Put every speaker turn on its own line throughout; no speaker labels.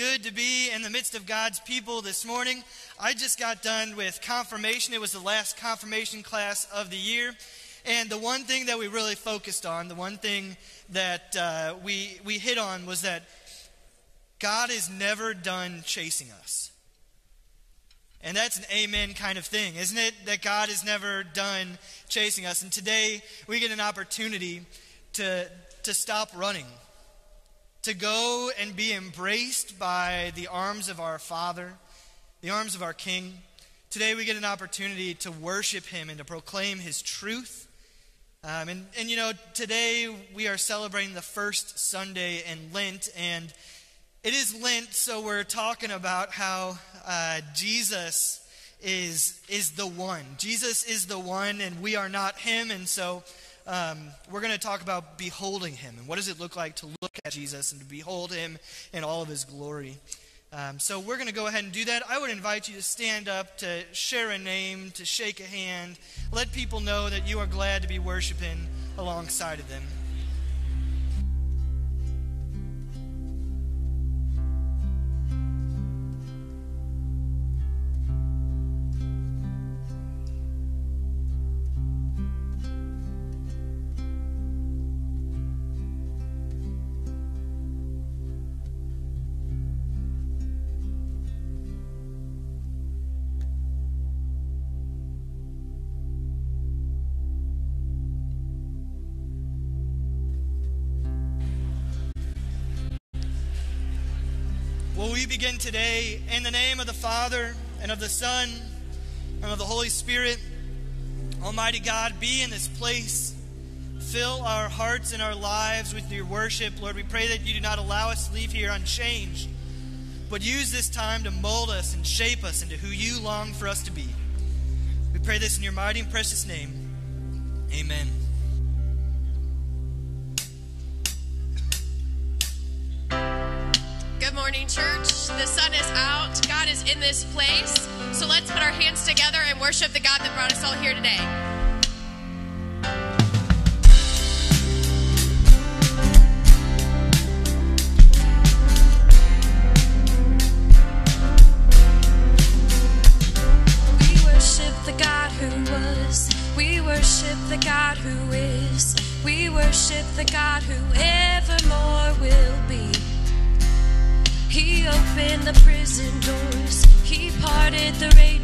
good to be in the midst of God's people this morning. I just got done with confirmation. It was the last confirmation class of the year. And the one thing that we really focused on, the one thing that uh, we, we hit on was that God is never done chasing us. And that's an amen kind of thing, isn't it? That God is never done chasing us. And today we get an opportunity to to stop running, to go and be embraced by the arms of our Father, the arms of our King. Today we get an opportunity to worship Him and to proclaim His truth. Um, and, and, you know, today we are celebrating the first Sunday in Lent, and it is Lent, so we're talking about how uh, Jesus is, is the one. Jesus is the one, and we are not Him, and so um, we're going to talk about beholding him and what does it look like to look at Jesus and to behold him in all of his glory. Um, so we're going to go ahead and do that. I would invite you to stand up, to share a name, to shake a hand. Let people know that you are glad to be worshiping alongside of them. Begin today in the name of the Father and of the Son and of the Holy Spirit. Almighty God, be in this place. Fill our hearts and our lives with your worship. Lord, we pray that you do not allow us to leave here unchanged, but use this time to mold us and shape us into who you long for us to be. We pray this in your mighty and precious name. Amen.
Morning, church. The sun is out. God is in this place. So let's put our hands together and worship the God that brought us all here today.
We worship the God who was. We worship the God who is, we worship the God who is. The raging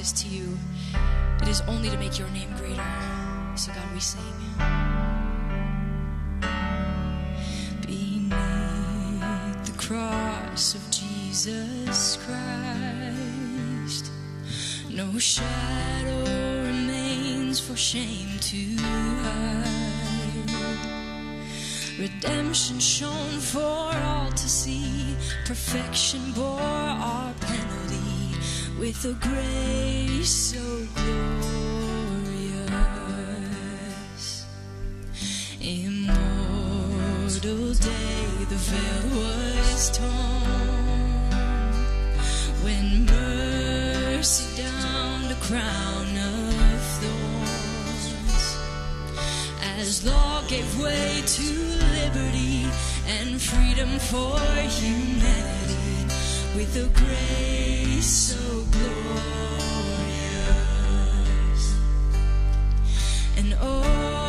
to you, it is
only to make your name greater. So, God, we sing. Beneath the cross of Jesus Christ, no shadow remains for shame to hide. Redemption shown for all to see, perfection bore our pain with a grace so glorious. Immortal day, the veil was torn when mercy down the crown of thorns, as law gave way to liberty and freedom for humanity with a grace so glorious. And oh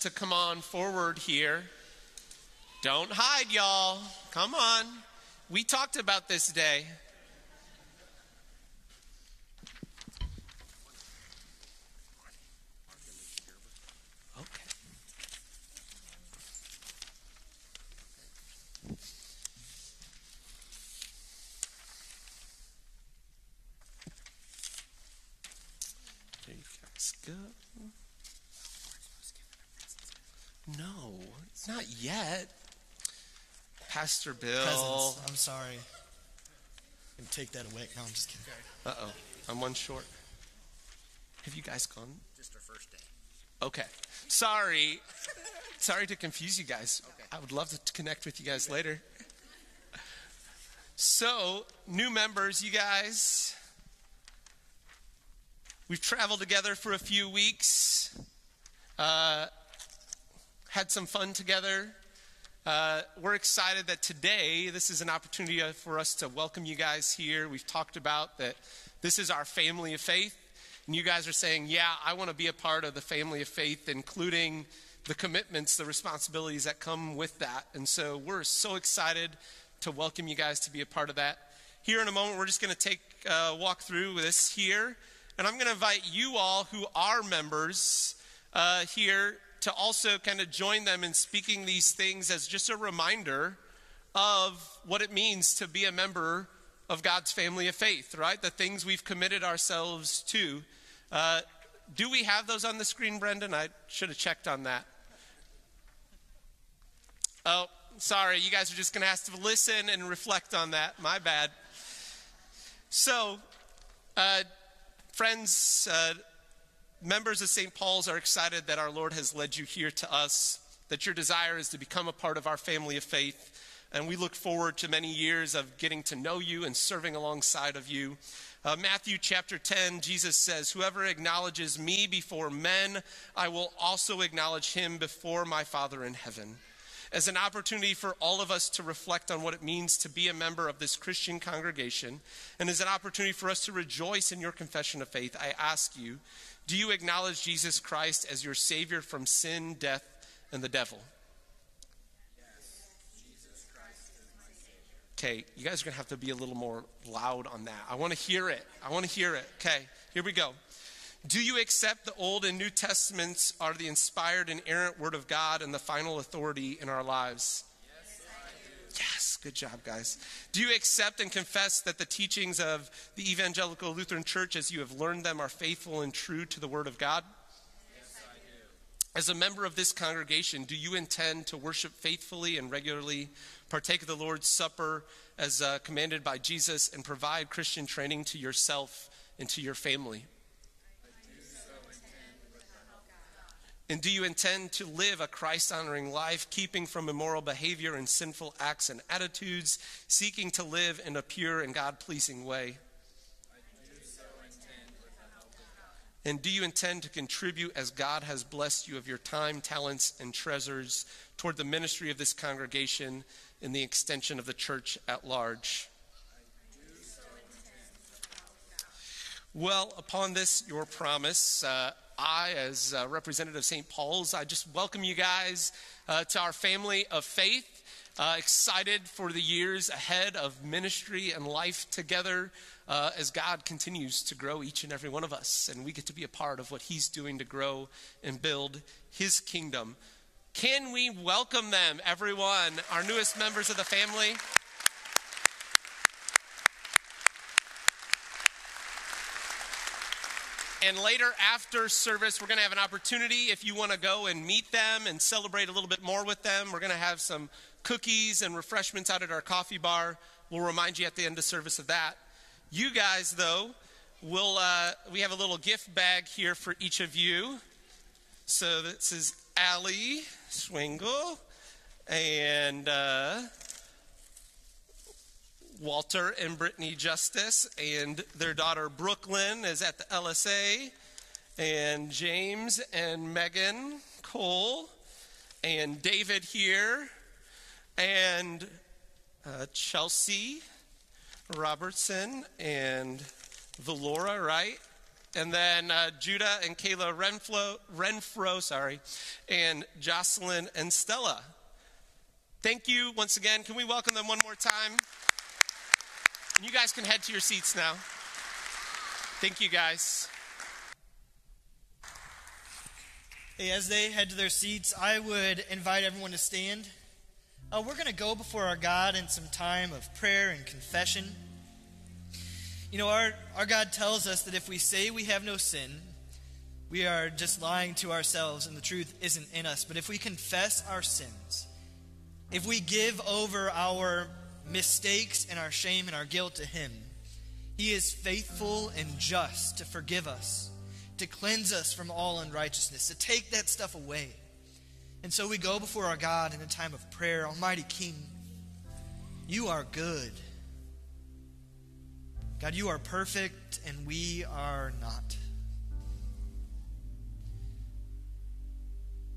to
come on forward here. Don't hide, y'all. Come on. We talked about this day. Okay. There you guys go. No, it's not yet. Pastor Bill.
Presents. I'm sorry. And take that away. No, I'm just kidding.
Uh oh, I'm one short. Have you guys gone?
Just our first day.
Okay. Sorry. Sorry to confuse you guys. I would love to connect with you guys later. So, new members, you guys. We've traveled together for a few weeks, uh, had some fun together. Uh, we're excited that today this is an opportunity for us to welcome you guys here. We've talked about that this is our family of faith. And you guys are saying, yeah, I want to be a part of the family of faith, including the commitments, the responsibilities that come with that. And so we're so excited to welcome you guys to be a part of that. Here in a moment, we're just going to take uh, walk through this here. And I'm going to invite you all who are members uh, here to also kind of join them in speaking these things as just a reminder of what it means to be a member of God's family of faith, right? The things we've committed ourselves to. Uh, do we have those on the screen, Brendan? I should have checked on that. Oh, sorry. You guys are just going to have to listen and reflect on that. My bad. So, uh, friends, uh, members of St. Paul's are excited that our Lord has led you here to us, that your desire is to become a part of our family of faith. And we look forward to many years of getting to know you and serving alongside of you. Uh, Matthew chapter 10, Jesus says, Whoever acknowledges me before men, I will also acknowledge him before my Father in heaven. As an opportunity for all of us to reflect on what it means to be a member of this Christian congregation, and as an opportunity for us to rejoice in your confession of faith, I ask you, do you acknowledge Jesus Christ as your Savior from sin, death, and the devil? Yes, Jesus Christ. Okay, you guys are going to have to be a little more loud on that. I want to hear it. I want to hear it. Okay, here we go. Do you accept the Old and New Testaments are the inspired and inerrant Word of God and the final authority in our lives? Yes, good job, guys. Do you accept and confess that the teachings of the Evangelical Lutheran Church, as you have learned them, are faithful and true to the Word of God? Yes, I do. As a member of this congregation, do you intend to worship faithfully and regularly, partake of the Lord's Supper as uh, commanded by Jesus, and provide Christian training to yourself and to your family? And do you intend to live a Christ honoring life, keeping from immoral behavior and sinful acts and attitudes, seeking to live in a pure and God pleasing way? And do you intend to contribute as God has blessed you of your time, talents, and treasures toward the ministry of this congregation and the extension of the church at large? Well, upon this, your promise, uh, I, as uh, representative of St. Paul's, I just welcome you guys uh, to our family of faith. Uh, excited for the years ahead of ministry and life together uh, as God continues to grow each and every one of us, and we get to be a part of what He's doing to grow and build His kingdom. Can we welcome them, everyone, our newest members of the family? And later after service, we're going to have an opportunity if you want to go and meet them and celebrate a little bit more with them. We're going to have some cookies and refreshments out at our coffee bar. We'll remind you at the end of service of that. You guys, though, we'll uh, we have a little gift bag here for each of you. So this is Allie Swingle and uh, Walter and Brittany Justice, and their daughter Brooklyn is at the LSA, and James and Megan Cole, and David here, and uh, Chelsea Robertson, and Valora, right? And then uh, Judah and Kayla Renfro, Renfro, sorry, and Jocelyn and Stella. Thank you once again. Can we welcome them one more time? And you guys can head to your seats now. Thank you, guys.
Hey, as they head to their seats, I would invite everyone to stand. Uh, we're going to go before our God in some time of prayer and confession. You know, our, our God tells us that if we say we have no sin, we are just lying to ourselves and the truth isn't in us. But if we confess our sins, if we give over our mistakes and our shame and our guilt to Him, He is faithful and just to forgive us, to cleanse us from all unrighteousness, to take that stuff away. And so we go before our God in a time of prayer. Almighty King, you are good. God, you are perfect and we are not.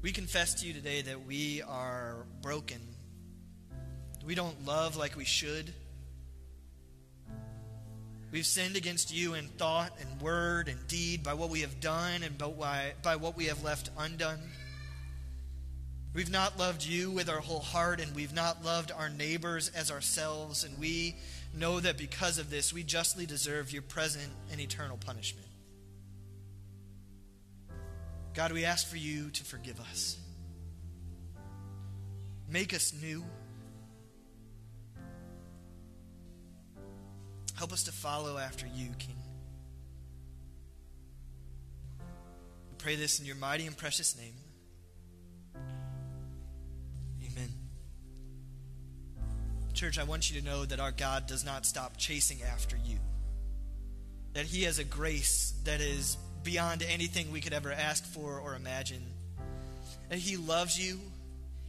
We confess to you today that we are broken. We don't love like we should. We've sinned against you in thought and word and deed by what we have done and by, by what we have left undone. We've not loved you with our whole heart, and we've not loved our neighbors as ourselves, and we know that because of this, we justly deserve your present and eternal punishment. God, we ask for you to forgive us. Make us new. Help us to follow after you, King. We pray this in your mighty and precious name. Amen. Church, I want you to know that our God does not stop chasing after you. That He has a grace that is beyond anything we could ever ask for or imagine. That He loves you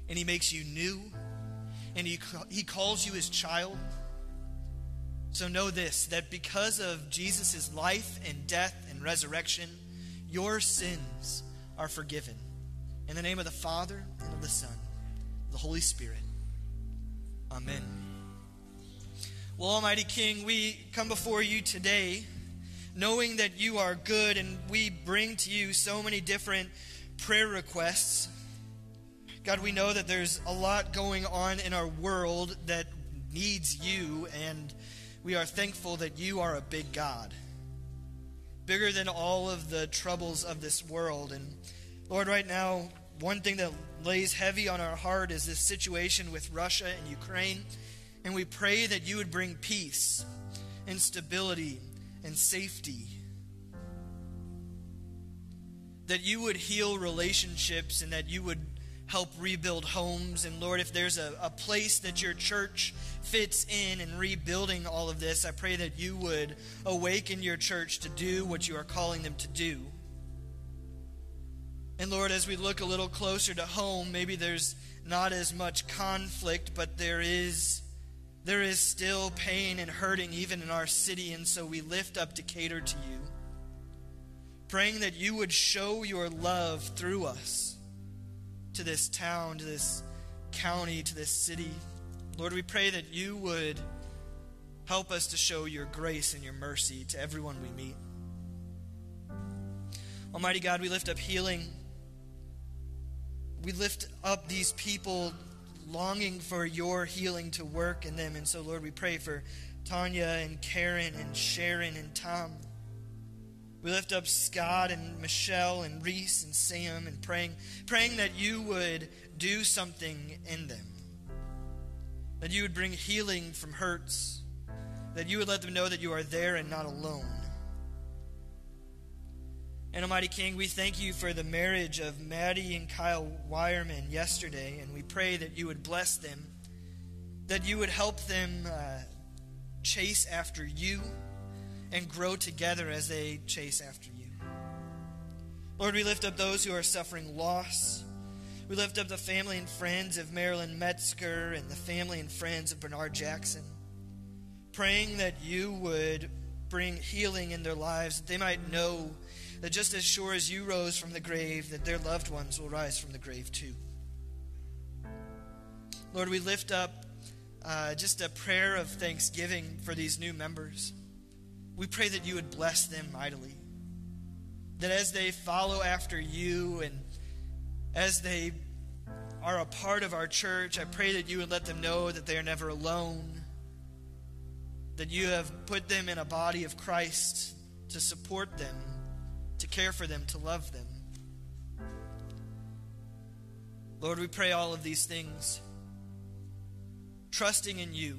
and He makes you new and He, he calls you His child. So know this that because of Jesus' life and death and resurrection, your sins are forgiven. In the name of the Father, and of the Son, of the Holy Spirit. Amen. Well, Almighty King, we come before you today knowing that you are good, and we bring to you so many different prayer requests. God, we know that there's a lot going on in our world that needs you, and we are thankful that you are a big God, bigger than all of the troubles of this world. And Lord, right now, one thing that lays heavy on our heart is this situation with Russia and Ukraine. And we pray that you would bring peace and stability and safety. That you would heal relationships and that you would help rebuild homes. And Lord, if there's a, a place that your church fits in in rebuilding all of this, I pray that you would awaken your church to do what you are calling them to do. And Lord, as we look a little closer to home, maybe there's not as much conflict, but there is there is still pain and hurting even in our city, and so we lift up Decatur to you, praying that you would show your love through us to this town, to this county, to this city. Lord, we pray that you would help us to show your grace and your mercy to everyone we meet. Almighty God, we lift up healing. We lift up these people longing for your healing to work in them. And so, Lord, we pray for Tanya and Karen and Sharon and Tom. We lift up Scott and Michelle and Reese and Sam and praying, praying that you would do something in them. That you would bring healing from hurts. That you would let them know that you are there and not alone. And Almighty King, we thank you for the marriage of Maddie and Kyle Wireman yesterday, and we pray that you would bless them, that you would help them uh, chase after you and grow together as they chase after you. Lord, we lift up those who are suffering loss. We lift up the family and friends of Marilyn Metzger and the family and friends of Bernard Jackson, praying that you would bring healing in their lives, that they might know that just as sure as you rose from the grave, that their loved ones will rise from the grave too. Lord, we lift up uh, just a prayer of thanksgiving for these new members. We pray that you would bless them mightily. that as they follow after you and as they are a part of our church, I pray that you would let them know that they are never alone, that you have put them in a body of Christ to support them, to care for them, to love them. Lord, we pray all of these things, trusting in you.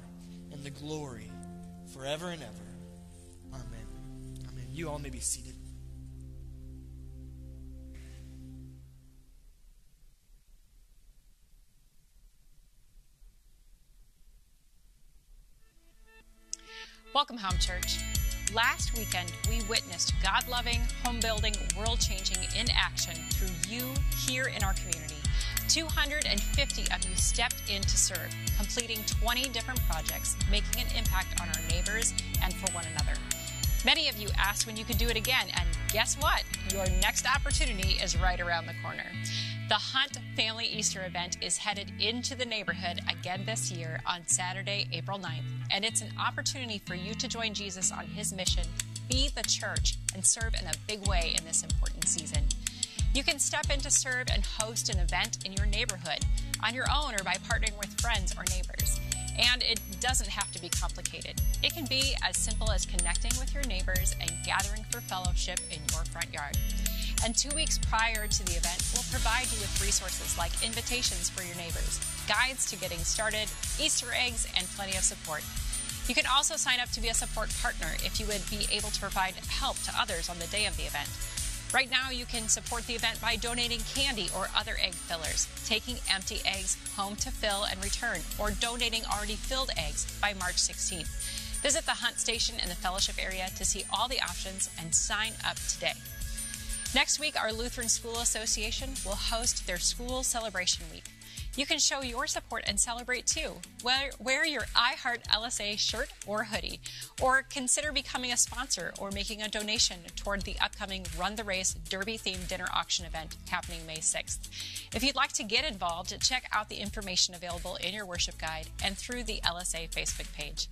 and the glory, forever and ever. Amen. Amen. You all may be seated.
Welcome home, church. Last weekend, we witnessed God loving, home building, world changing in action through you here in our community. 250 of you stepped in to serve, completing 20 different projects, making an impact on our neighbors and for one another. Many of you asked when you could do it again, and guess what? Your next opportunity is right around the corner. The Hunt Family Easter event is headed into the neighborhood again this year on Saturday, April 9th, and it's an opportunity for you to join Jesus on his mission, be the church, and serve in a big way in this important season. You can step in to serve and host an event in your neighborhood on your own or by partnering with friends or neighbors. And it doesn't have to be complicated. It can be as simple as connecting with your neighbors and gathering for fellowship in your front yard. And two weeks prior to the event, we'll provide you with resources like invitations for your neighbors, guides to getting started, Easter eggs, and plenty of support. You can also sign up to be a support partner if you would be able to provide help to others on the day of the event. Right now, you can support the event by donating candy or other egg fillers, taking empty eggs home to fill and return, or donating already filled eggs by March 16th. Visit the Hunt Station in the Fellowship area to see all the options and sign up today. Next week, our Lutheran School Association will host their School Celebration Week. You can show your support and celebrate too. Wear, wear your I Heart LSA shirt or hoodie, or consider becoming a sponsor or making a donation toward the upcoming Run the Race Derby themed dinner auction event happening May 6th. If you'd like to get involved, check out the information available in your worship guide and through the LSA Facebook page.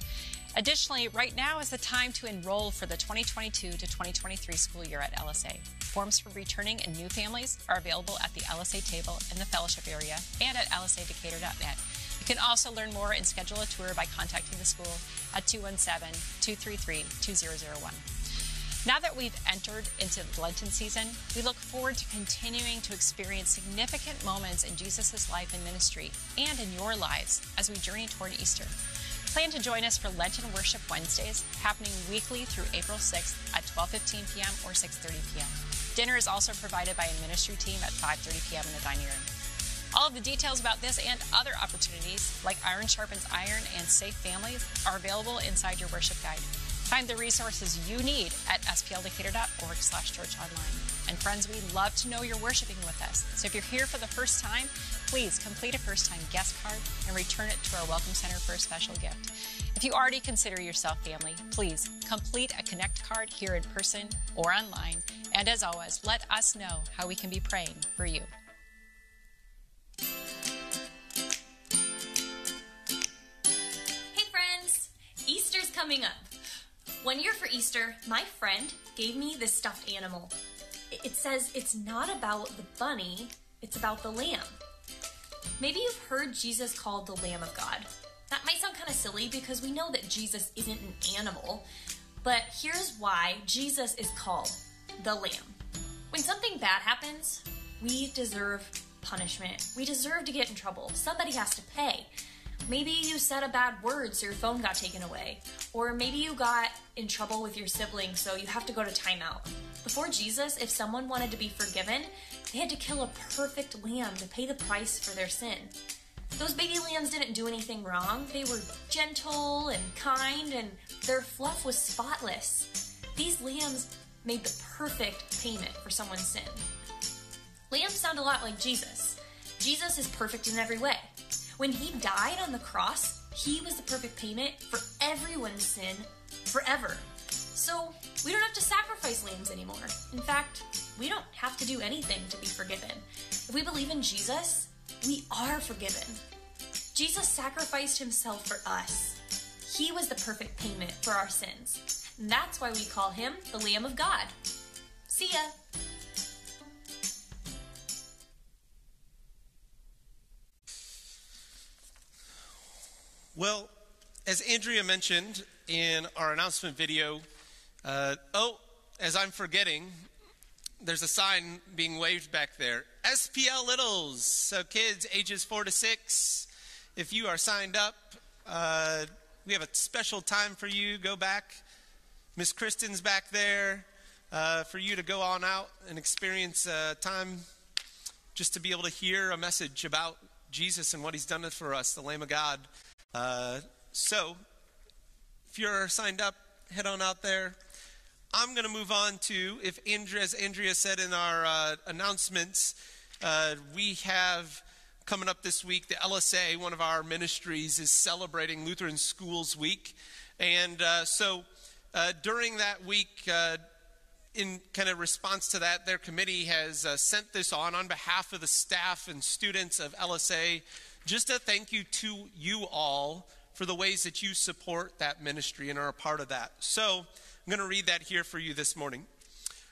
Additionally, right now is the time to enroll for the 2022 to 2023 school year at LSA. Forms for returning and new families are available at the LSA table in the fellowship area and at lsadecatur.net. You can also learn more and schedule a tour by contacting the school at 217 233 2001. Now that we've entered into the Lenten season, we look forward to continuing to experience significant moments in Jesus' life and ministry and in your lives as we journey toward Easter. Plan to join us for Lenten Worship Wednesdays, happening weekly through April 6th at 12:15 p.m. or 6:30 p.m. Dinner is also provided by a ministry team at 5:30 p.m. in the dining room. All of the details about this and other opportunities, like Iron Sharpens Iron and Safe Families, are available inside your worship guide. Find the resources you need at spldecatur.org slash church online. And friends, we love to know you're worshiping with us. So if you're here for the first time, please complete a first time guest card and return it to our Welcome Center for a special gift. If you already consider yourself family, please complete a Connect card here in person or online. And as always, let us know how we can be praying for you.
Hey friends! Easter's coming up. One year for Easter, my friend gave me this stuffed animal. It says it's not about the bunny, it's about the lamb. Maybe you've heard Jesus called the Lamb of God. That might sound kind of silly because we know that Jesus isn't an animal, but here's why Jesus is called the Lamb. When something bad happens, we deserve punishment. We deserve to get in trouble. Somebody has to pay. Maybe you said a bad word so your phone got taken away. Or maybe you got in trouble with your sibling so you have to go to timeout. Before Jesus, if someone wanted to be forgiven, they had to kill a perfect lamb to pay the price for their sin. Those baby lambs didn't do anything wrong. They were gentle and kind, and their fluff was spotless. These lambs made the perfect payment for someone's sin. Lambs sound a lot like Jesus. Jesus is perfect in every way. When he died on the cross, he was the perfect payment for everyone's sin forever. So we don't have to sacrifice lambs anymore. In fact, we don't have to do anything to be forgiven. If we believe in Jesus, we are forgiven. Jesus sacrificed himself for us. He was the perfect payment for our sins. And that's why we call him the Lamb of God. See ya.
Well, as Andrea mentioned in our announcement video, uh, oh, as I'm forgetting, there's a sign being waved back there SPL Littles. So, kids ages four to six, if you are signed up, uh, we have a special time for you. Go back. Miss Kristen's back there uh, for you to go on out and experience uh, time just to be able to hear a message about Jesus and what he's done for us, the Lamb of God. Uh, so, if you're signed up, head on out there. I'm going to move on to, if Andrea, as Andrea said in our uh, announcements, uh, we have coming up this week the LSA, one of our ministries, is celebrating Lutheran Schools Week. And uh, so uh, during that week, uh, in kind of response to that, their committee has uh, sent this on on behalf of the staff and students of LSA. Just a thank you to you all for the ways that you support that ministry and are a part of that. So I'm going to read that here for you this morning.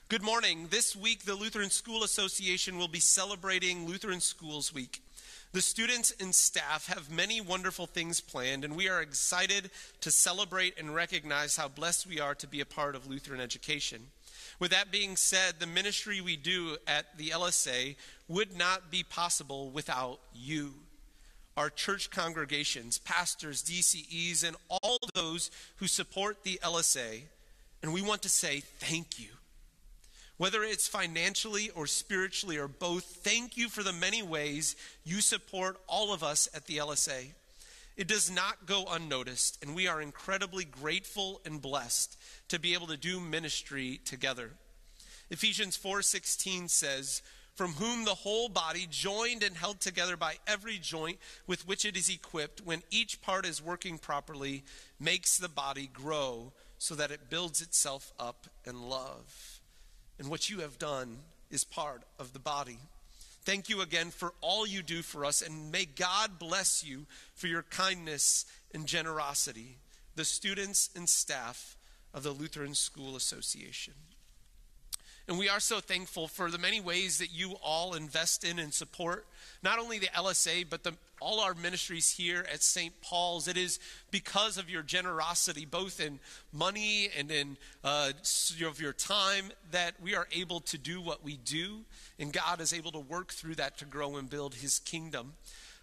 Good morning. This week, the Lutheran School Association will be celebrating Lutheran Schools Week. The students and staff have many wonderful things planned, and we are excited to celebrate and recognize how blessed we are to be a part of Lutheran education. With that being said, the ministry we do at the LSA would not be possible without you our church congregations, pastors, DCEs, and all those who support the LSA. And we want to say thank you. Whether it's financially or spiritually or both, thank you for the many ways you support all of us at the LSA. It does not go unnoticed, and we are incredibly grateful and blessed to be able to do ministry together. Ephesians 4:16 says, from whom the whole body, joined and held together by every joint with which it is equipped, when each part is working properly, makes the body grow so that it builds itself up in love. And what you have done is part of the body. Thank you again for all you do for us, and may God bless you for your kindness and generosity, the students and staff of the Lutheran School Association. And we are so thankful for the many ways that you all invest in and support not only the LSA, but the, all our ministries here at St. Paul's. It is because of your generosity, both in money and in uh, of your time, that we are able to do what we do. And God is able to work through that to grow and build his kingdom.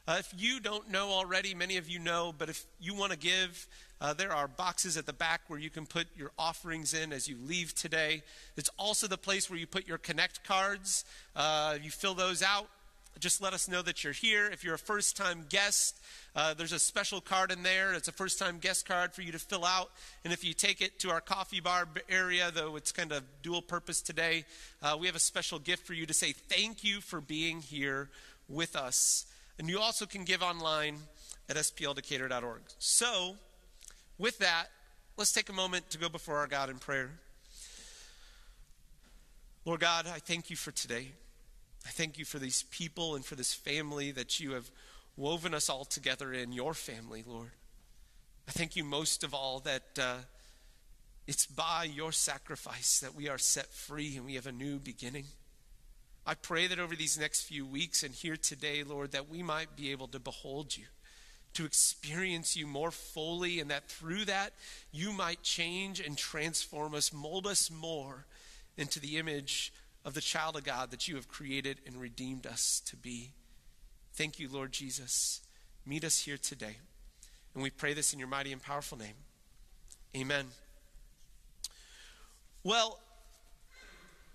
Uh, if you don't know already, many of you know, but if you want to give, uh, there are boxes at the back where you can put your offerings in as you leave today. It's also the place where you put your Connect cards. Uh, you fill those out. Just let us know that you're here. If you're a first time guest, uh, there's a special card in there. It's a first time guest card for you to fill out. And if you take it to our coffee bar area, though it's kind of dual purpose today, uh, we have a special gift for you to say thank you for being here with us. And you also can give online at spldecatur.org. So, with that, let's take a moment to go before our God in prayer. Lord God, I thank you for today. I thank you for these people and for this family that you have woven us all together in your family, Lord. I thank you most of all that uh, it's by your sacrifice that we are set free and we have a new beginning. I pray that over these next few weeks and here today, Lord, that we might be able to behold you to experience you more fully, and that through that you might change and transform us, mold us more into the image of the child of God that you have created and redeemed us to be. Thank you, Lord Jesus. Meet us here today. And we pray this in your mighty and powerful name. Amen. Well,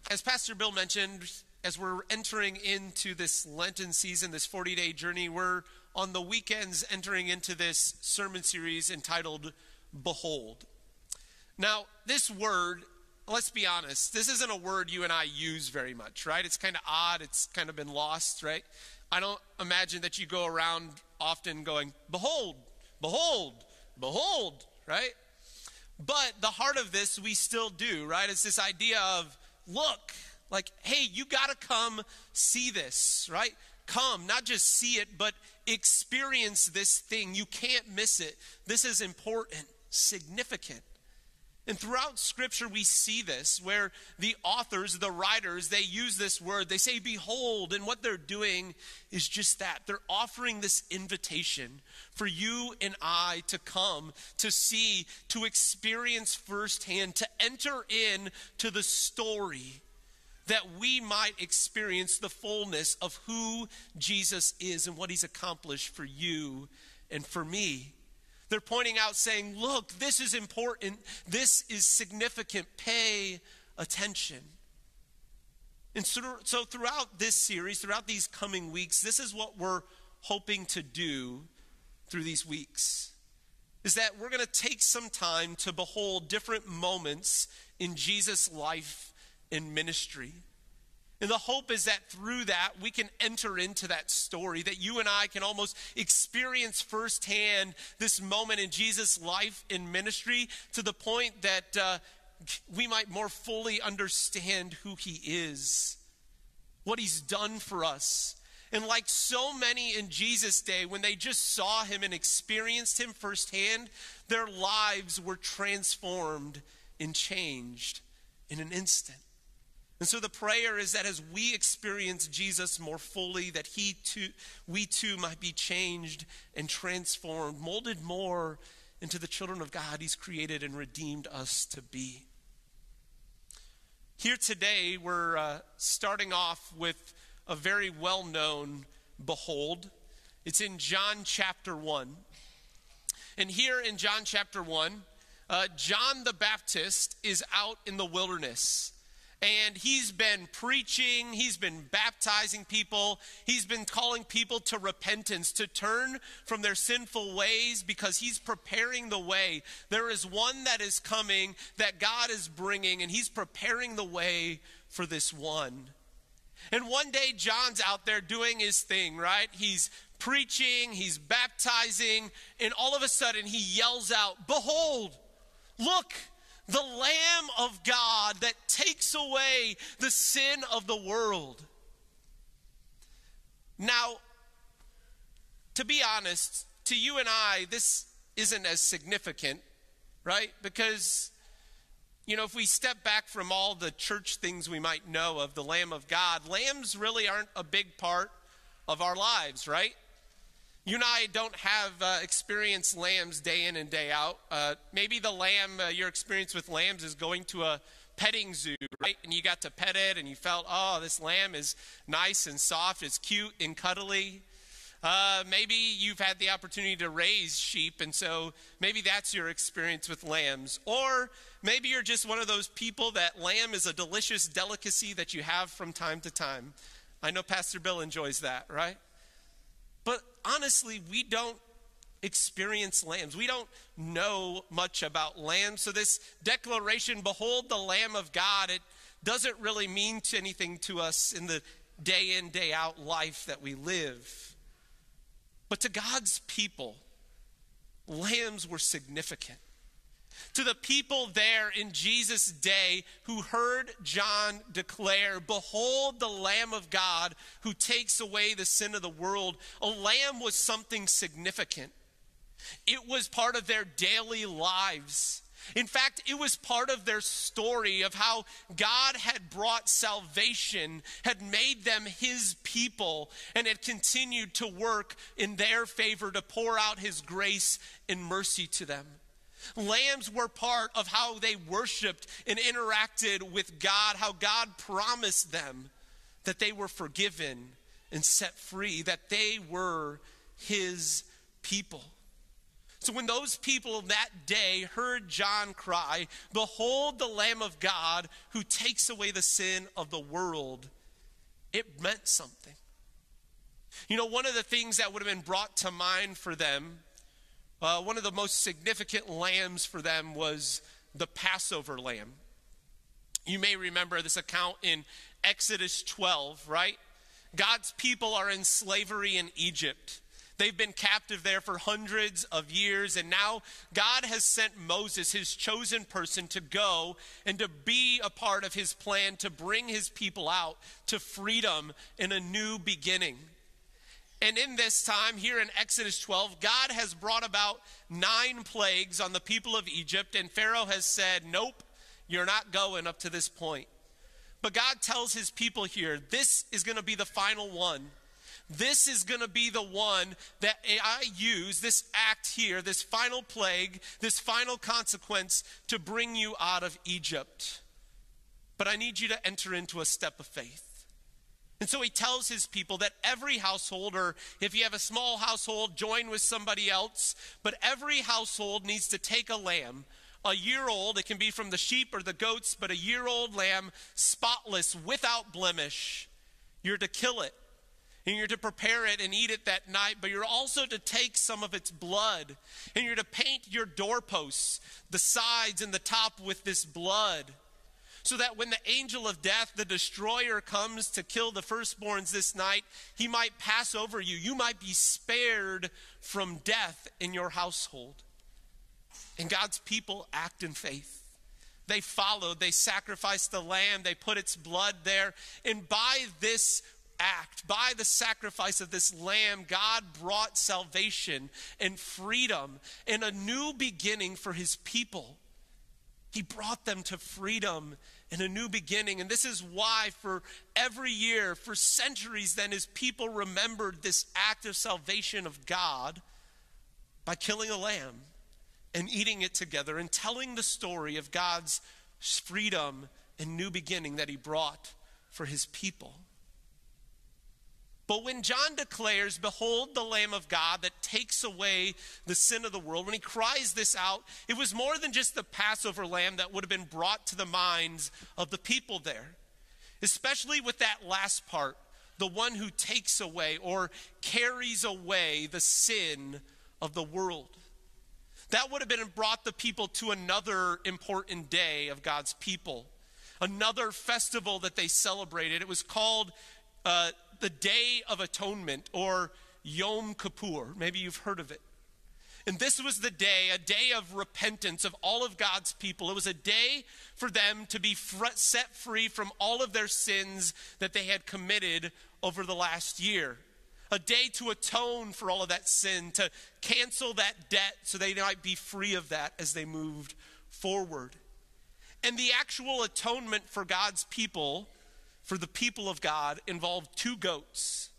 as Pastor Bill mentioned, as we're entering into this Lenten season, this 40 day journey, we're on the weekends entering into this sermon series entitled Behold. Now, this word, let's be honest, this isn't a word you and I use very much, right? It's kind of odd. It's kind of been lost, right? I don't imagine that you go around often going, Behold, behold, behold, right? But the heart of this we still do, right? It's this idea of, look, like, hey, you got to come see this, right? Come, not just see it, but experience this thing. You can't miss it. This is important, significant. And throughout scripture, we see this where the authors, the writers, they use this word. They say, Behold. And what they're doing is just that. They're offering this invitation for you and I to come, to see, to experience firsthand, to enter in to the story that we might experience the fullness of who Jesus is and what he's accomplished for you and for me. They're pointing out, saying, Look, this is important. This is significant. Pay attention. And so, so, throughout this series, throughout these coming weeks, this is what we're hoping to do through these weeks. Is that we're going to take some time to behold different moments in Jesus' life and ministry. And the hope is that through that, we can enter into that story, that you and I can almost experience firsthand this moment in Jesus' life in ministry to the point that uh, we might more fully understand who he is, what he's done for us. And like so many in Jesus' day, when they just saw him and experienced him firsthand, their lives were transformed and changed in an instant. And so the prayer is that as we experience Jesus more fully, that he too, we too might be changed and transformed, molded more into the children of God he's created and redeemed us to be. Here today, we're uh, starting off with a very well known behold. It's in John chapter 1. And here in John chapter 1, uh, John the Baptist is out in the wilderness and he's been preaching, he's been baptizing people, he's been calling people to repentance, to turn from their sinful ways because he's preparing the way. There is one that is coming that God is bringing, and he's preparing the way for this one. And one day, John's out there doing his thing, right? He's preaching, he's baptizing, and all of a sudden he yells out, Behold, look, the Lamb of God that takes away the sin of the world. Now, to be honest, to you and I, this isn't as significant, right? Because, you know, if we step back from all the church things we might know of the Lamb of God, lambs really aren't a big part of our lives, right? You and I don't have uh, experienced lambs day in and day out. Uh, maybe the lamb, uh, your experience with lambs is going to a petting zoo, right? And you got to pet it and you felt, oh, this lamb is nice and soft, it's cute and cuddly. Uh, maybe you've had the opportunity to raise sheep, and so maybe that's your experience with lambs. Or maybe you're just one of those people that lamb is a delicious delicacy that you have from time to time. I know Pastor Bill enjoys that, right? But honestly, we don't experience lambs. We don't know much about lambs. So, this declaration, behold the Lamb of God, it doesn't really mean to anything to us in the day in, day out life that we live. But to God's people, lambs were significant to the people there in Jesus' day who heard John declare, Behold the Lamb of God who takes away the sin of the world. A lamb was something significant, it was part of their daily lives. In fact, it was part of their story of how God had brought salvation, had made them his people, and had continued to work in their favor to pour out his grace and mercy to them. Lambs were part of how they worshiped and interacted with God, how God promised them that they were forgiven and set free, that they were his people. So when those people that day heard John cry, Behold the Lamb of God who takes away the sin of the world, it meant something. You know, one of the things that would have been brought to mind for them uh, one of the most significant lambs for them was the Passover lamb. You may remember this account in Exodus 12, right? God's people are in slavery in Egypt. They've been captive there for hundreds of years, and now God has sent Moses, his chosen person, to go and to be a part of his plan to bring his people out to freedom in a new beginning. And in this time, here in Exodus 12, God has brought about nine plagues on the people of Egypt, and Pharaoh has said, Nope, you're not going up to this point. But God tells his people here, This is going to be the final one. This is going to be the one that I use, this act here, this final plague, this final consequence to bring you out of Egypt. But I need you to enter into a step of faith. And so he tells his people that every household, or if you have a small household, join with somebody else, but every household needs to take a lamb, a year old. It can be from the sheep or the goats, but a year old lamb, spotless, without blemish. You're to kill it and you're to prepare it and eat it that night, but you're also to take some of its blood and you're to paint your doorposts, the sides and the top with this blood. So that when the angel of death, the destroyer, comes to kill the firstborns this night, he might pass over you. You might be spared from death in your household. And God's people act in faith. They followed, they sacrificed the lamb, they put its blood there. And by this act, by the sacrifice of this lamb, God brought salvation and freedom and a new beginning for his people. He brought them to freedom and a new beginning. And this is why, for every year, for centuries, then, his people remembered this act of salvation of God by killing a lamb and eating it together and telling the story of God's freedom and new beginning that he brought for his people. But when John declares, Behold the Lamb of God that takes away the sin of the world, when he cries this out, it was more than just the Passover lamb that would have been brought to the minds of the people there. Especially with that last part, the one who takes away or carries away the sin of the world. That would have been brought the people to another important day of God's people, another festival that they celebrated. It was called uh, the Day of Atonement or Yom Kippur. Maybe you've heard of it. And this was the day, a day of repentance of all of God's people. It was a day for them to be set free from all of their sins that they had committed over the last year. A day to atone for all of that sin, to cancel that debt so they might be free of that as they moved forward. And the actual atonement for God's people for the people of God involved two goats.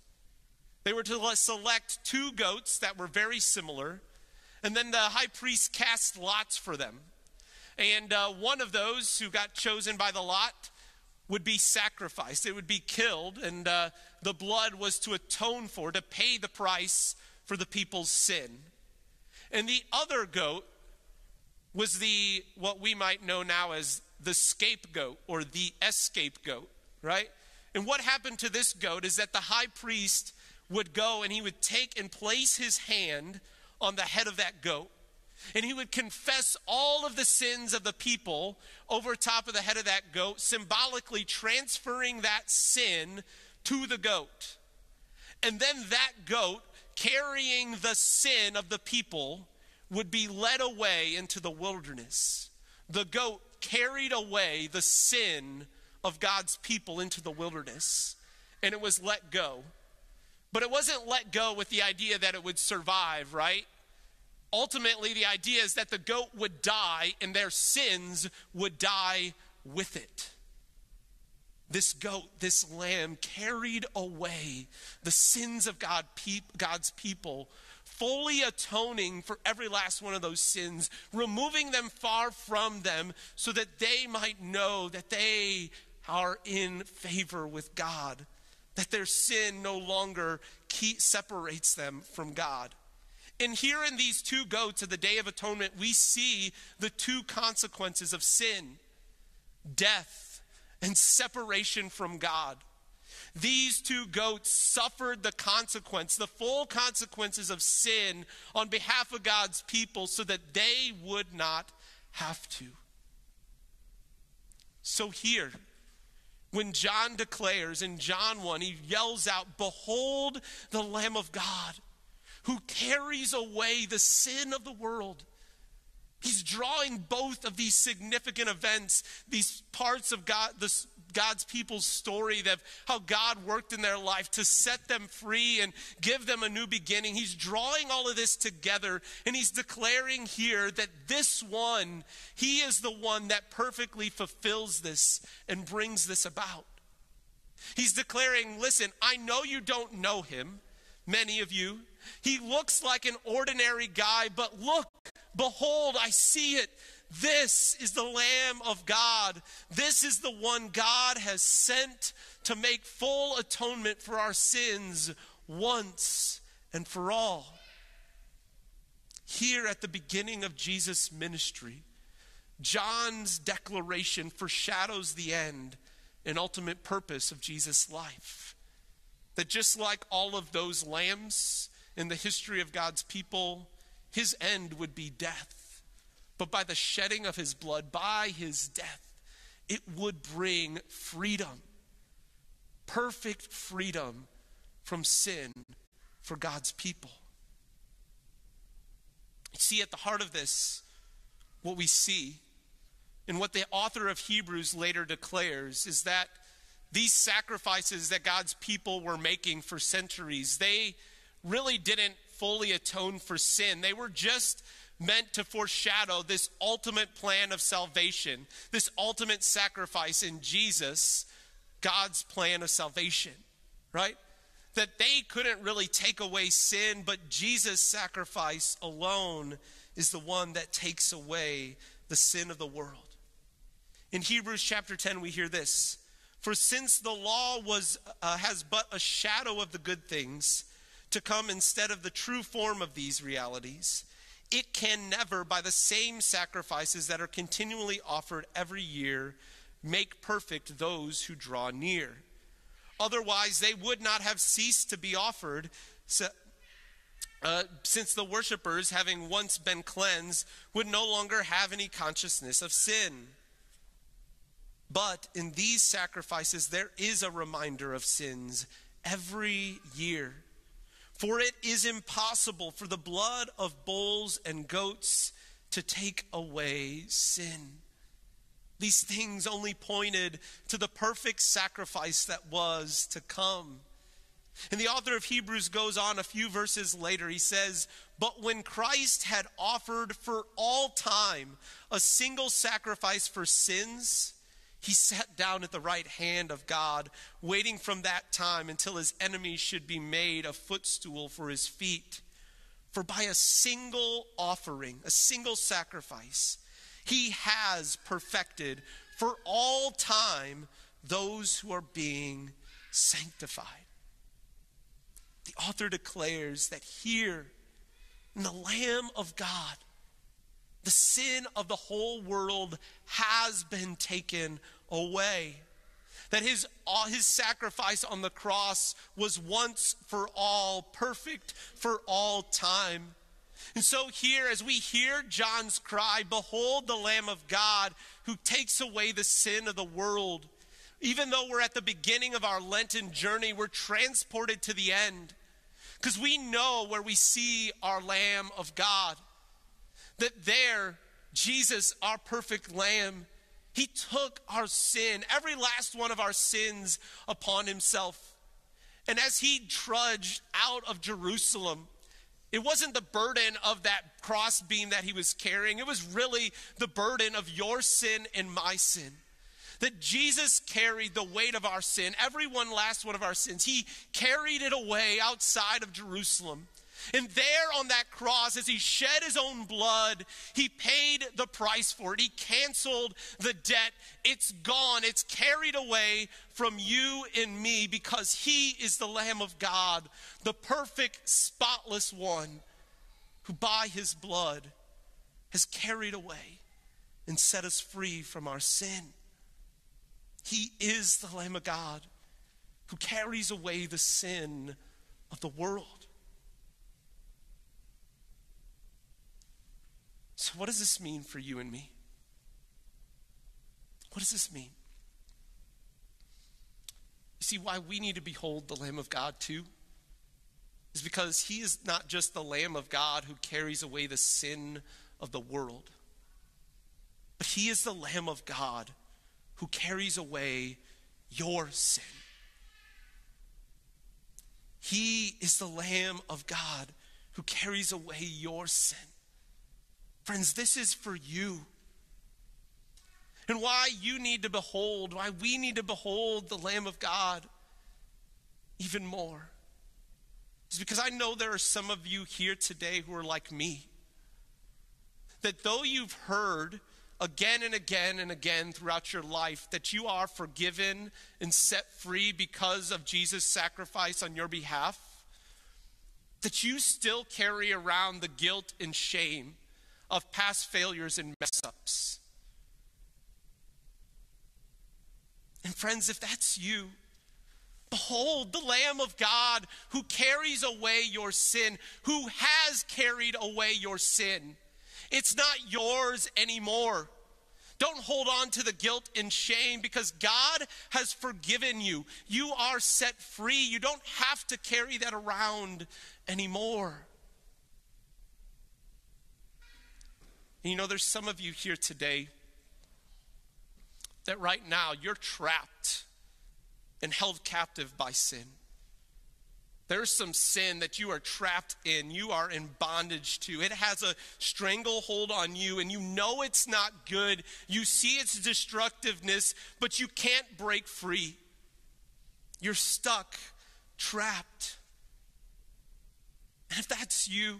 They were to select two goats that were very similar, and then the high priest cast lots for them. And uh, one of those who got chosen by the lot would be sacrificed, it would be killed, and uh, the blood was to atone for, to pay the price for the people's sin. And the other goat was the what we might know now as the scapegoat or the escape goat right? And what happened to this goat is that the high priest would go and he would take and place his hand on the head of that goat. And he would confess all of the sins of the people over top of the head of that goat, symbolically transferring that sin to the goat. And then that goat, carrying the sin of the people, would be led away into the wilderness. The goat carried away the sin of God's people into the wilderness, and it was let go. But it wasn't let go with the idea that it would survive, right? Ultimately, the idea is that the goat would die and their sins would die with it. This goat, this lamb, carried away the sins of God, God's people fully atoning for every last one of those sins, removing them far from them so that they might know that they are in favor with God, that their sin no longer keep, separates them from God. And here in these two goats of the Day of Atonement, we see the two consequences of sin death and separation from God. These two goats suffered the consequence, the full consequences of sin on behalf of God's people so that they would not have to. So here, when John declares in John 1, he yells out, Behold the Lamb of God who carries away the sin of the world. He's drawing both of these significant events, these parts of God, this, God's people's story of how God worked in their life to set them free and give them a new beginning. He's drawing all of this together and he's declaring here that this one, he is the one that perfectly fulfills this and brings this about. He's declaring, listen, I know you don't know him, many of you. He looks like an ordinary guy, but look, behold, I see it. This is the Lamb of God. This is the one God has sent to make full atonement for our sins once and for all. Here at the beginning of Jesus' ministry, John's declaration foreshadows the end and ultimate purpose of Jesus' life. That just like all of those lambs in the history of God's people, his end would be death. But by the shedding of his blood, by his death, it would bring freedom, perfect freedom from sin for God's people. See, at the heart of this, what we see, and what the author of Hebrews later declares, is that these sacrifices that God's people were making for centuries, they really didn't fully atone for sin. They were just meant to foreshadow this ultimate plan of salvation, this ultimate sacrifice in Jesus, God's plan of salvation, right? That they couldn't really take away sin, but Jesus' sacrifice alone is the one that takes away the sin of the world. In Hebrews chapter 10, we hear this For since the law was, uh, has but a shadow of the good things, to come instead of the true form of these realities, it can never, by the same sacrifices that are continually offered every year, make perfect those who draw near. Otherwise, they would not have ceased to be offered, so, uh, since the worshippers, having once been cleansed, would no longer have any consciousness of sin. But in these sacrifices, there is a reminder of sins every year. For it is impossible for the blood of bulls and goats to take away sin. These things only pointed to the perfect sacrifice that was to come. And the author of Hebrews goes on a few verses later. He says, But when Christ had offered for all time a single sacrifice for sins, he sat down at the right hand of God, waiting from that time until his enemies should be made a footstool for his feet. For by a single offering, a single sacrifice, he has perfected for all time those who are being sanctified. The author declares that here, in the Lamb of God, the sin of the whole world has been taken away. That his, his sacrifice on the cross was once for all, perfect for all time. And so, here, as we hear John's cry, Behold the Lamb of God who takes away the sin of the world, even though we're at the beginning of our Lenten journey, we're transported to the end because we know where we see our Lamb of God that there, Jesus, our perfect Lamb, he took our sin, every last one of our sins, upon himself. And as he trudged out of Jerusalem, it wasn't the burden of that crossbeam that he was carrying, it was really the burden of your sin and my sin. That Jesus carried the weight of our sin, every one last one of our sins. He carried it away outside of Jerusalem. And there on that cross, as he shed his own blood, he paid the price for it. He canceled the debt. It's gone, it's carried away from you and me because he is the Lamb of God, the perfect, spotless one who by his blood has carried away and set us free from our sin. He is the Lamb of God who carries away the sin of the world. So, what does this mean for you and me? What does this mean? You see, why we need to behold the Lamb of God too is because he is not just the Lamb of God who carries away the sin of the world, but he is the Lamb of God who carries away your sin. He is the Lamb of God who carries away your sin. Friends, this is for you. And why you need to behold, why we need to behold the Lamb of God even more is because I know there are some of you here today who are like me. That though you've heard again and again and again throughout your life that you are forgiven and set free because of Jesus' sacrifice on your behalf, that you still carry around the guilt and shame of past failures and mess ups. And friends, if that's you, behold the Lamb of God who carries away your sin, who has carried away your sin. It's not yours anymore. Don't hold on to the guilt and shame because God has forgiven you. You are set free. You don't have to carry that around anymore. And you know, there's some of you here today that right now you're trapped and held captive by sin. There's some sin that you are trapped in, you are in bondage to. It has a stranglehold on you, and you know it's not good. You see its destructiveness, but you can't break free. You're stuck, trapped. And if that's you,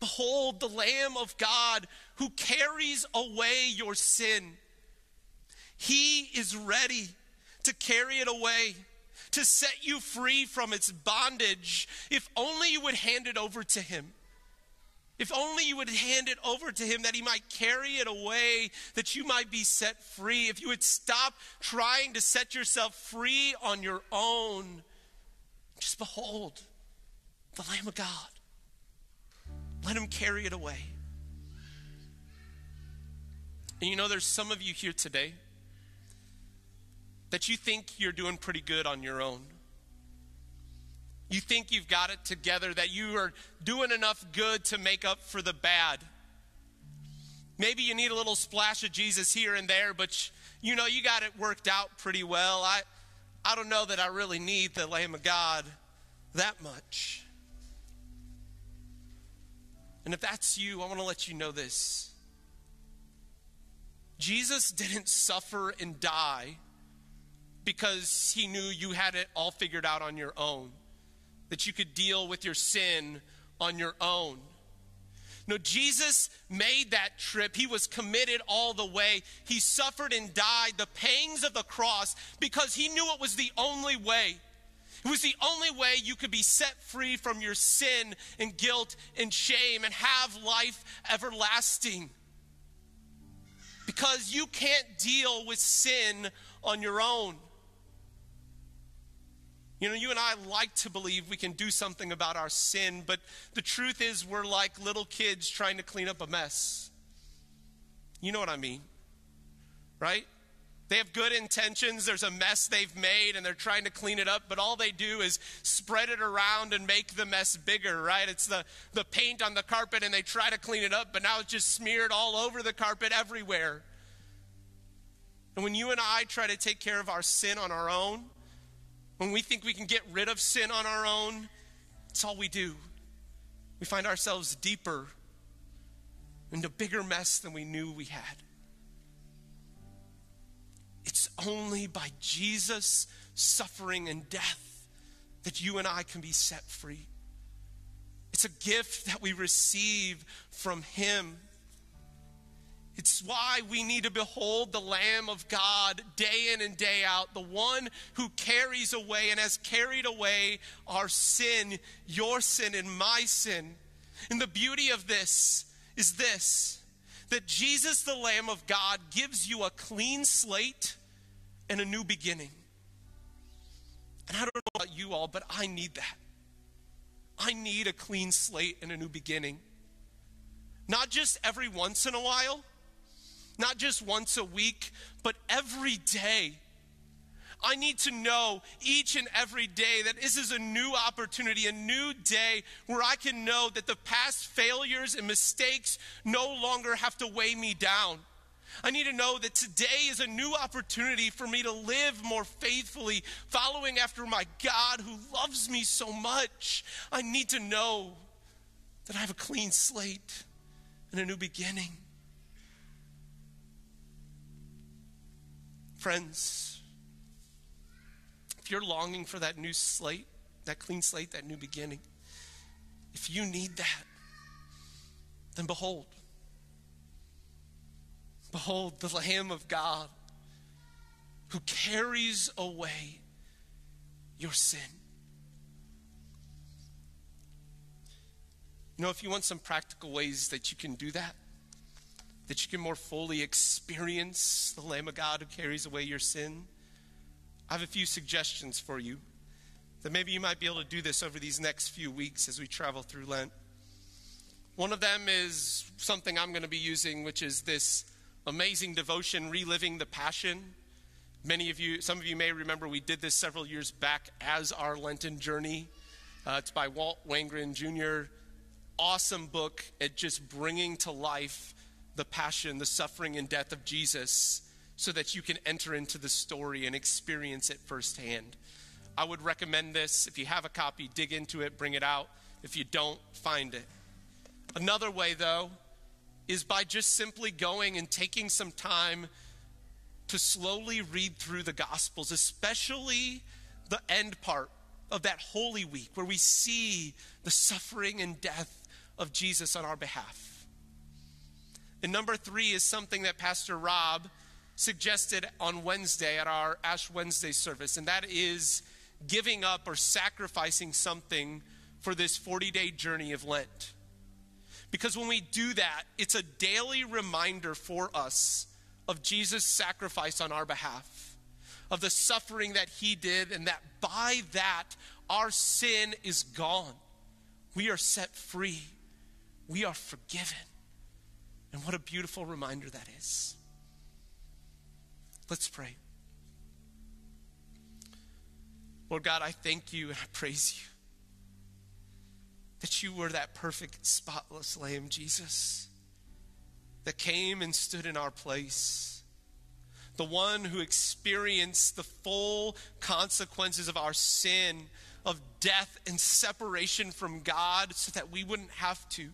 behold the Lamb of God who carries away your sin. He is ready to carry it away to set you free from its bondage if only you would hand it over to Him. If only you would hand it over to Him that He might carry it away, that you might be set free. If you would stop trying to set yourself free on your own, just behold the Lamb of God. Let Him carry it away. And you know, there's some of you here today that you think you're doing pretty good on your own. You think you've got it together, that you are doing enough good to make up for the bad. Maybe you need a little splash of Jesus here and there, but you know, you got it worked out pretty well. I, I don't know that I really need the Lamb of God that much. And if that's you, I want to let you know this Jesus didn't suffer and die because he knew you had it all figured out on your own, that you could deal with your sin on your own. No, Jesus made that trip. He was committed all the way. He suffered and died the pangs of the cross because he knew it was the only way. It was the only way you could be set free from your sin and guilt and shame and have life everlasting. Because you can't deal with sin on your own. You know, you and I like to believe we can do something about our sin, but the truth is we're like little kids trying to clean up a mess. You know what I mean, right? They have good intentions. There's a mess they've made and they're trying to clean it up, but all they do is spread it around and make the mess bigger, right? It's the, the paint on the carpet and they try to clean it up, but now it's just smeared all over the carpet everywhere. And when you and I try to take care of our sin on our own, when we think we can get rid of sin on our own, it's all we do. We find ourselves deeper into bigger mess than we knew we had. It's only by Jesus' suffering and death that you and I can be set free. It's a gift that we receive from Him. It's why we need to behold the Lamb of God day in and day out, the one who carries away and has carried away our sin, your sin and my sin. And the beauty of this is this that Jesus, the Lamb of God, gives you a clean slate and a new beginning. And I don't know about you all, but I need that. I need a clean slate and a new beginning. Not just every once in a while not just once a week, but every day. I need to know each and every day that this is a new opportunity, a new day where I can know that the past failures and mistakes no longer have to weigh me down. I need to know that today is a new opportunity for me to live more faithfully, following after my God who loves me so much. I need to know that I have a clean slate and a new beginning. Friends, if you're longing for that new slate, that clean slate, that new beginning, if you need that, then behold, behold the Lamb of God who carries away your sin. You know, if you want some practical ways that you can do that, that you can more fully experience the Lamb of God who carries away your sin, I have a few suggestions for you that maybe you might be able to do this over these next few weeks as we travel through Lent. One of them is something I'm going to be using, which is this amazing devotion, Reliving the Passion. Many of you, some of you may remember we did this several years back as our Lenten journey. Uh, it's by Walt Wangerin Jr. Awesome book at just bringing to life the passion, the suffering, and death of Jesus so that you can enter into the story and experience it firsthand. I would recommend this. If you have a copy, dig into it, bring it out. If you don't, find it. Another way, though, is by just simply going and taking some time to slowly read through the Gospels, especially the end part of that Holy Week where we see the suffering and death of Jesus on our behalf. And number three is something that Pastor Rob suggested on Wednesday at our Ash Wednesday service, and that is giving up or sacrificing something for this 40 day journey of Lent. Because when we do that, it's a daily reminder for us of Jesus' sacrifice on our behalf, of the suffering that he did, and that by that, our sin is gone. We are set free. We are forgiven. And what a beautiful reminder that is. Let's pray. Lord God, I thank you and I praise you that you were that perfect, spotless Lamb, Jesus, that came and stood in our place. The one who experienced the full consequences of our sin, of death and separation from God, so that we wouldn't have to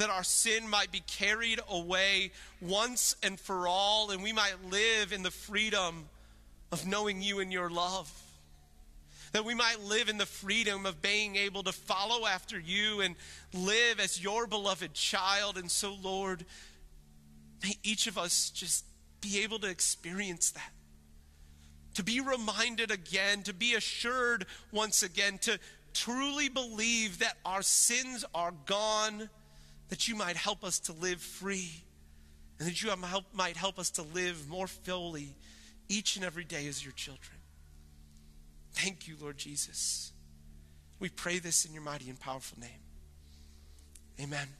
that our sin might be carried away once and for all, and we might live in the freedom of knowing you and your love. That we might live in the freedom of being able to follow after you and live as your beloved child. And so, Lord, may each of us just be able to experience that. To be reminded again, to be assured once again, to truly believe that our sins are gone that you might help us to live free and that you might help us to live more fully each and every day as your children. Thank you, Lord Jesus. We pray this in your mighty and powerful name. Amen.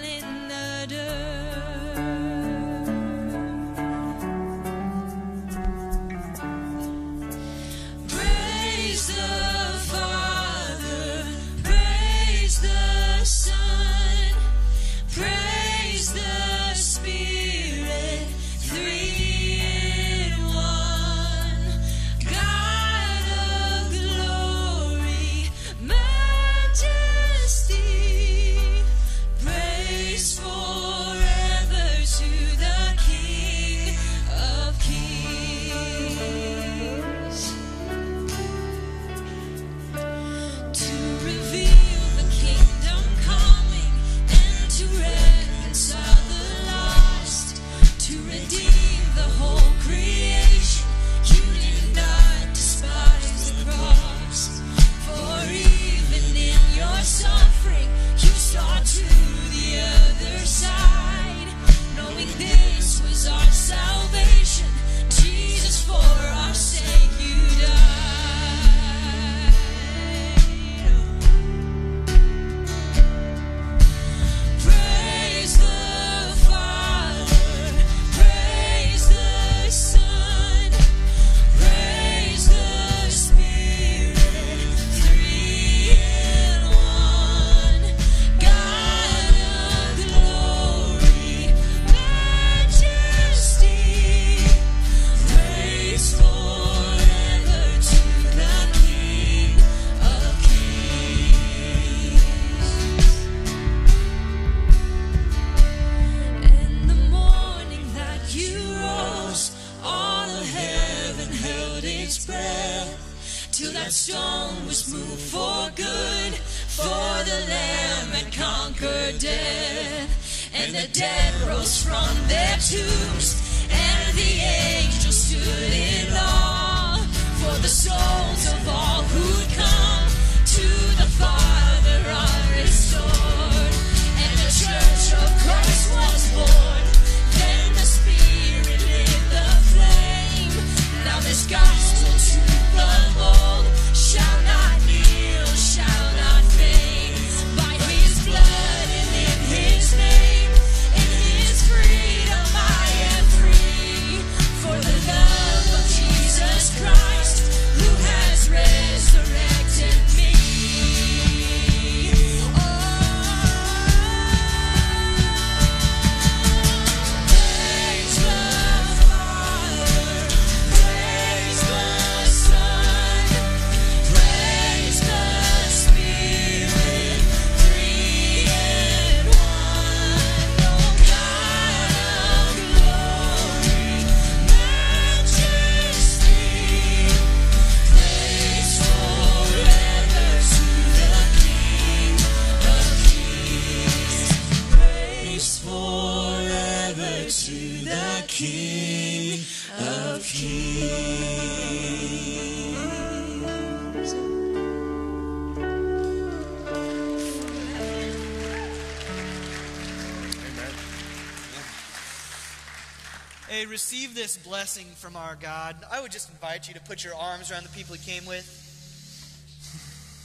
blessing from our God. I would just invite you to put your arms around the people you came with.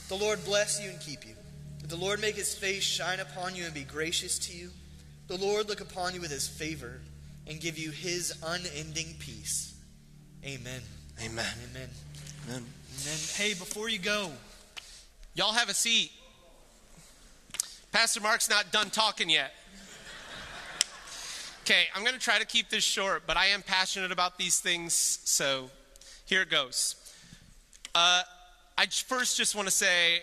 The Lord bless you and keep you. The Lord make his face shine upon you and be gracious to you. The Lord look upon you with his favor and give you his unending peace. Amen.
Amen.
Amen.
Amen.
Amen. Hey, before you go,
Y'all have a seat. Pastor Mark's not done talking yet. Okay, I'm going to try to keep this short, but I am passionate about these things, so here it goes. Uh, I first just want to say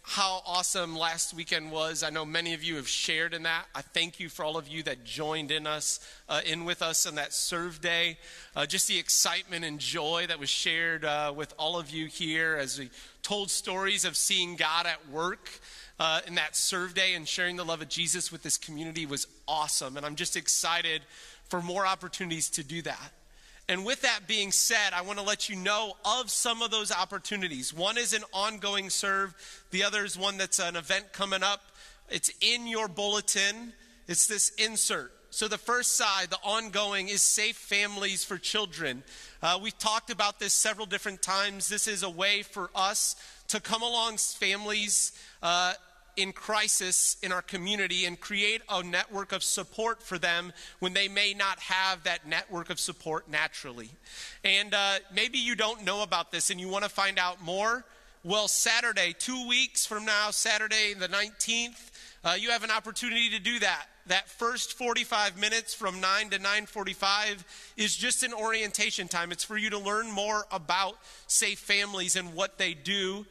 how awesome last weekend was. I know many of you have shared in that. I thank you for all of you that joined in us, uh, in with us on that serve day. Uh, just the excitement and joy that was shared uh, with all of you here as we told stories of seeing God at work uh, in that serve day and sharing the love of Jesus with this community was awesome. And I'm just excited for more opportunities to do that. And with that being said, I want to let you know of some of those opportunities. One is an ongoing serve, the other is one that's an event coming up. It's in your bulletin, it's this insert. So, the first side, the ongoing, is Safe Families for Children. Uh, we've talked about this several different times. This is a way for us to come along families uh, in crisis in our community and create a network of support for them when they may not have that network of support naturally. And uh, maybe you don't know about this and you want to find out more. Well, Saturday, two weeks from now, Saturday the 19th, uh, you have an opportunity to do that. That first 45 minutes from 9 to 9:45 is just an orientation time. It's for you to learn more about safe families and what they do.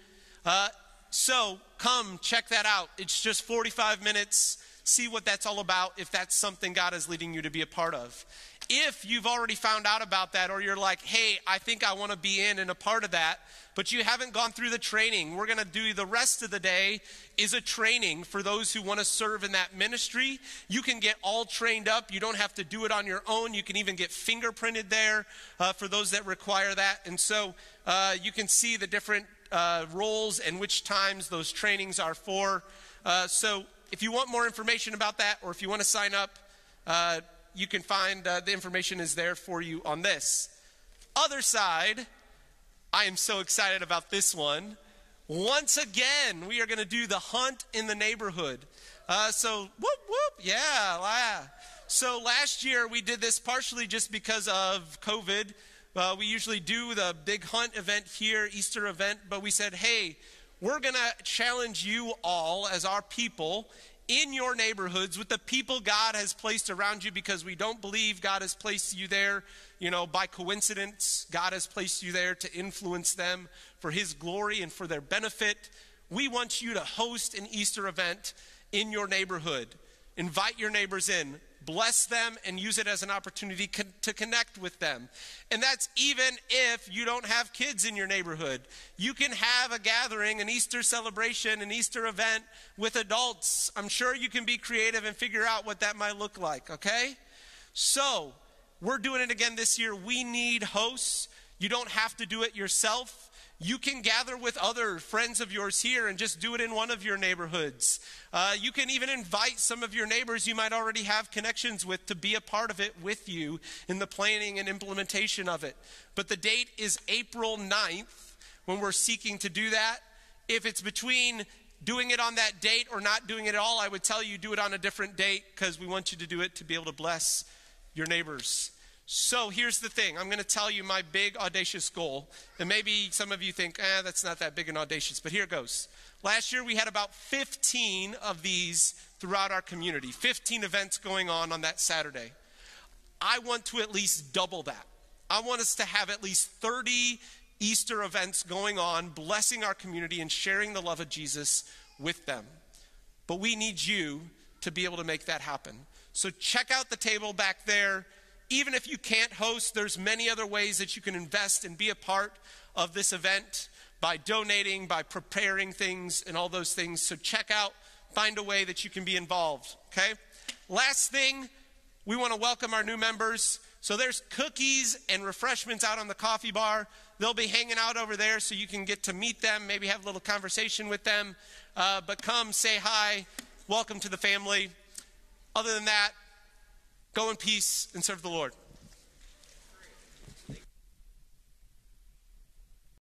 Uh, so come check that out. It's just 45 minutes. See what that's all about if that's something God is leading you to be a part of. If you've already found out about that, or you're like, hey, I think I want to be in and a part of that, but you haven't gone through the training, we're going to do the rest of the day is a training for those who want to serve in that ministry. You can get all trained up. You don't have to do it on your own. You can even get fingerprinted there uh, for those that require that. And so uh, you can see the different uh, roles and which times those trainings are for. Uh, so if you want more information about that, or if you want to sign up, uh, you can find uh, the information is there for you on this. Other side, I am so excited about this one. Once again, we are going to do the hunt in the neighborhood. Uh, so, whoop, whoop, yeah, yeah. So last year we did this partially just because of COVID. Uh, we usually do the big hunt event here, Easter event, but we said, hey, we're going to challenge you all as our people in your neighborhoods with the people God has placed around you because we don't believe God has placed you there, you know, by coincidence. God has placed you there to influence them for His glory and for their benefit. We want you to host an Easter event in your neighborhood. Invite your neighbors in, bless them, and use it as an opportunity to connect with them. And that's even if you don't have kids in your neighborhood. You can have a gathering, an Easter celebration, an Easter event with adults. I'm sure you can be creative and figure out what that might look like, okay? So, we're doing it again this year. We need hosts. You don't have to do it yourself. You can gather with other friends of yours here and just do it in one of your neighborhoods. Uh, you can even invite some of your neighbors you might already have connections with to be a part of it with you in the planning and implementation of it. But the date is April 9th when we're seeking to do that. If it's between doing it on that date or not doing it at all, I would tell you do it on a different date because we want you to do it to be able to bless your neighbors. So here's the thing I'm going to tell you my big audacious goal. And maybe some of you think, eh, that's not that big and audacious, but here it goes. Last year we had about 15 of these throughout our community, 15 events going on on that Saturday. I want to at least double that. I want us to have at least 30 Easter events going on, blessing our community and sharing the love of Jesus with them. But we need you to be able to make that happen. So check out the table back there even if you can't host, there's many other ways that you can invest and be a part of this event by donating, by preparing things, and all those things. So check out, find a way that you can be involved. Okay? Last thing, we want to welcome our new members. So there's cookies and refreshments out on the coffee bar. They'll be hanging out over there so you can get to meet them, maybe have a little conversation with them. Uh, but come, say hi, welcome to the family. Other than that, Go in peace and serve the Lord.